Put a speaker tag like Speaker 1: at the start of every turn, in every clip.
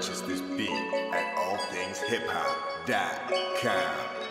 Speaker 1: Purchase this beat at allthingshiphop.com.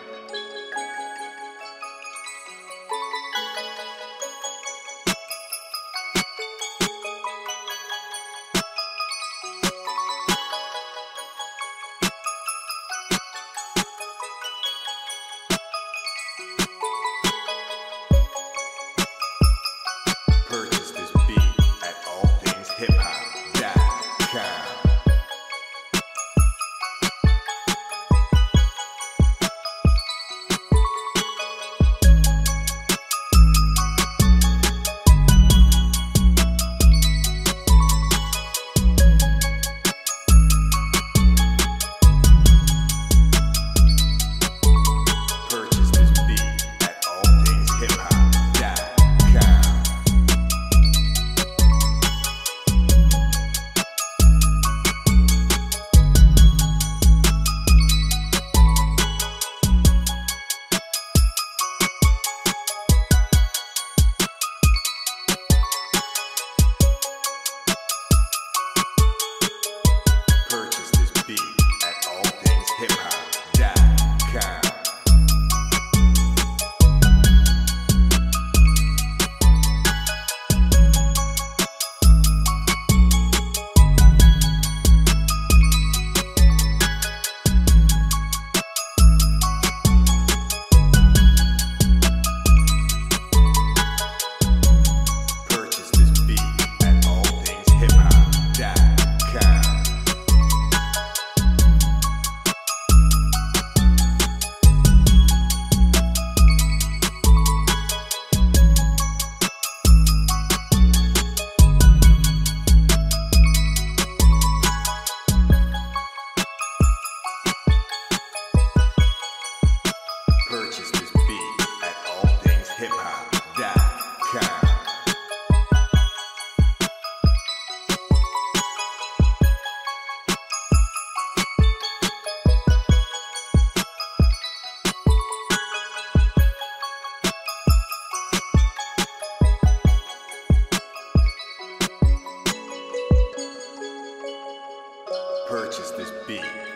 Speaker 1: this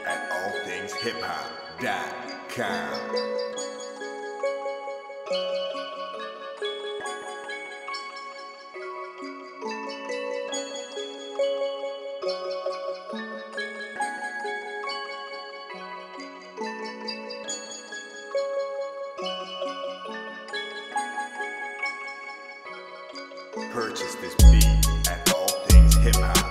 Speaker 1: at allthingshiphop.com. Purchase this beat at allthingshiphop.com.